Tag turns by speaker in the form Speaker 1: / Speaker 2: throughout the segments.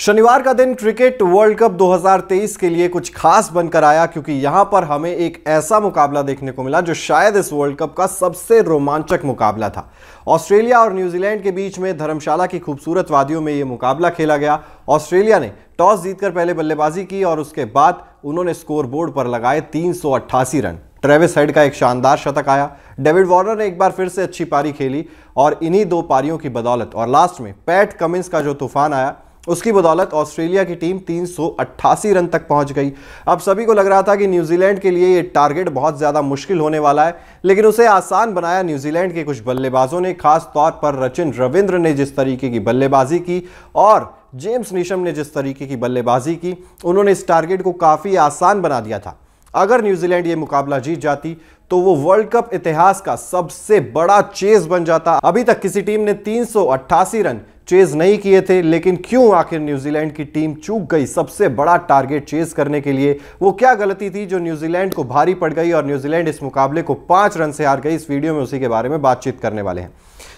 Speaker 1: शनिवार का दिन क्रिकेट वर्ल्ड कप 2023 के लिए कुछ खास बनकर आया क्योंकि यहाँ पर हमें एक ऐसा मुकाबला देखने को मिला जो शायद इस वर्ल्ड कप का सबसे रोमांचक मुकाबला था। ऑस्ट्रेलिया और न्यूजीलैंड के बीच में धर्मशाला की खूबसूरत वादियों में यह मुकाबला खेला गया। ऑस्ट्रेलिया ने टॉस जीतकर पहले बल्लेबाजी की और उसके बाद उन्होंने स्कोर बोर्ड पर लगाए तीन सौ अट्ठासी रन। ट्रेविस हेड का एक शानदार शतक आया। डेविड वार्नर ने एक बार फिर से अच्छी पारी खेली और इन्हीं दो पारियों की बदौलत और लास्ट में पैट कमिंस का जो तूफ़ान आया उसकी बदौलत ऑस्ट्रेलिया की टीम तीन सौ अट्ठासी रन तक पहुँच गई। अब सभी को लग रहा था कि न्यूजीलैंड के लिए ये टारगेट बहुत ज़्यादा मुश्किल होने वाला है, लेकिन उसे आसान बनाया न्यूजीलैंड के कुछ बल्लेबाजों ने, खास तौर पर रचिन रविंद्र ने जिस तरीके की बल्लेबाजी की और जेम्स निशम ने जिस तरीके की बल्लेबाजी की, उन्होंने इस टारगेट को काफ़ी आसान बना दिया था। अगर न्यूजीलैंड ये मुकाबला जीत जाती तो वो वर्ल्ड कप इतिहास का सबसे बड़ा चेज बन जाता। अभी तक किसी टीम ने तीन सौ अट्ठासी रन चेज नहीं किए थे, लेकिन क्यों आखिर न्यूजीलैंड की टीम चूक गई सबसे बड़ा टारगेट चेज करने के लिए? वो क्या गलती थी जो न्यूजीलैंड को भारी पड़ गई और न्यूजीलैंड इस मुकाबले को पाँच रन से हार गई? इस वीडियो में उसी के बारे में बातचीत करने वाले हैं।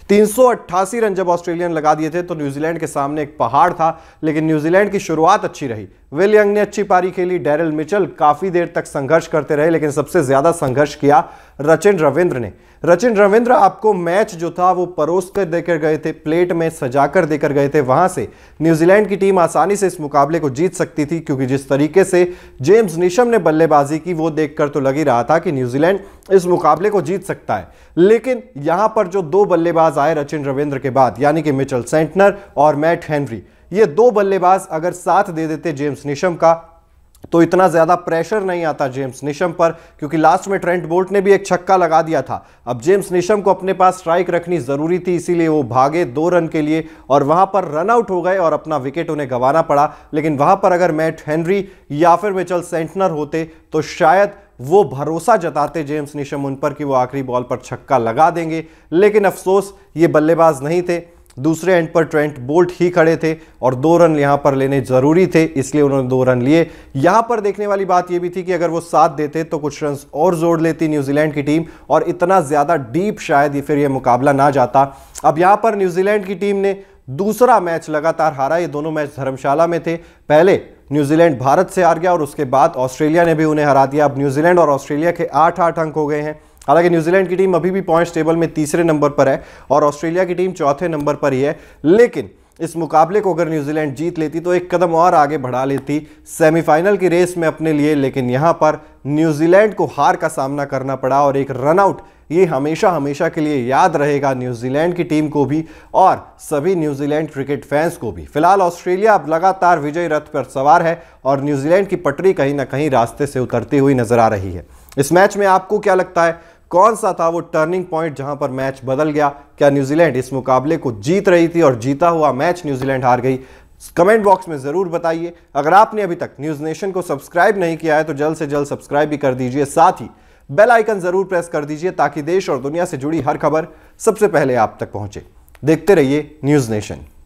Speaker 1: तीन सौ अट्ठासी रन जब ऑस्ट्रेलियन लगा दिए थे तो न्यूजीलैंड के सामने एक पहाड़ था, लेकिन न्यूजीलैंड की शुरुआत अच्छी रही। विल यंग ने अच्छी पारी खेली, डेरल मिचल काफ़ी देर तक संघर्ष करते रहे, लेकिन सबसे ज़्यादा संघर्ष किया रचिन रविंद्र ने। रचिन रविंद्र, आपको मैच जो था वो परोस कर देकर गए थे, प्लेट में सजाकर देकर गए थे। वहाँ से न्यूजीलैंड की टीम आसानी से इस मुकाबले को जीत सकती थी, क्योंकि जिस तरीके से जेम्स निशम ने बल्लेबाजी की, वो देखकर तो लग ही रहा था कि न्यूजीलैंड इस मुकाबले को जीत सकता है। लेकिन यहाँ पर जो दो बल्लेबाज आए रचिन रविंद्र के बाद, यानी कि मिचल सेंटनर और मैट हेनरी, ये दो बल्लेबाज अगर साथ दे देते जेम्स निशम का तो इतना ज़्यादा प्रेशर नहीं आता जेम्स निशम पर, क्योंकि लास्ट में ट्रेंट बोल्ट ने भी एक छक्का लगा दिया था। अब जेम्स निशम को अपने पास स्ट्राइक रखनी ज़रूरी थी, इसीलिए वो भागे दो रन के लिए और वहाँ पर रन आउट हो गए और अपना विकेट उन्हें गंवाना पड़ा। लेकिन वहाँ पर अगर मैट हेनरी या फिर मिचल सेंटनर होते तो शायद वो भरोसा जताते जेम्स निशम उन पर कि वो आखिरी बॉल पर छक्का लगा देंगे। लेकिन अफसोस, ये बल्लेबाज नहीं थे। दूसरे एंड पर ट्रेंट बोल्ट ही खड़े थे और दो रन यहाँ पर लेने ज़रूरी थे, इसलिए उन्होंने दो रन लिए। यहाँ पर देखने वाली बात यह भी थी कि अगर वो साथ देते तो कुछ रन और जोड़ लेती न्यूजीलैंड की टीम और इतना ज़्यादा डीप शायद फिर यह मुकाबला ना जाता। अब यहाँ पर न्यूजीलैंड की टीम ने दूसरा मैच लगातार हारा। ये दोनों मैच धर्मशाला में थे। पहले न्यूजीलैंड भारत से हार गया और उसके बाद ऑस्ट्रेलिया ने भी उन्हें हरा दिया। अब न्यूजीलैंड और ऑस्ट्रेलिया के आठ आठ अंक हो गए हैं। हालाँकि न्यूजीलैंड की टीम अभी भी पॉइंट्स टेबल में तीसरे नंबर पर है और ऑस्ट्रेलिया की टीम चौथे नंबर पर ही है। लेकिन इस मुकाबले को अगर न्यूजीलैंड जीत लेती तो एक कदम और आगे बढ़ा लेती, सेमीफाइनल की रेस में अपने लिए, लेकिन यहाँ पर न्यूजीलैंड को हार का सामना करना पड़ा और एक रनआउट, ये हमेशा हमेशा के लिए याद रहेगा न्यूजीलैंड की टीम को भी और सभी न्यूजीलैंड क्रिकेट फैंस को भी। फ़िलहाल ऑस्ट्रेलिया अब लगातार विजय रथ पर सवार है और न्यूजीलैंड की पटरी कहीं ना कहीं रास्ते से उतरती हुई नज़र आ रही है। इस मैच में आपको क्या लगता है? कौन सा था वो टर्निंग पॉइंट जहाँ पर मैच बदल गया? क्या न्यूजीलैंड इस मुकाबले को जीत रही थी और जीता हुआ मैच न्यूजीलैंड हार गई? कमेंट बॉक्स में ज़रूर बताइए। अगर आपने अभी तक न्यूज़ नेशन को सब्सक्राइब नहीं किया है तो जल्द से जल्द सब्सक्राइब भी कर दीजिए। साथ ही बेल आइकन ज़रूर प्रेस कर दीजिए ताकि देश और दुनिया से जुड़ी हर खबर सबसे पहले आप तक पहुँचे। देखते रहिए न्यूज़ नेशन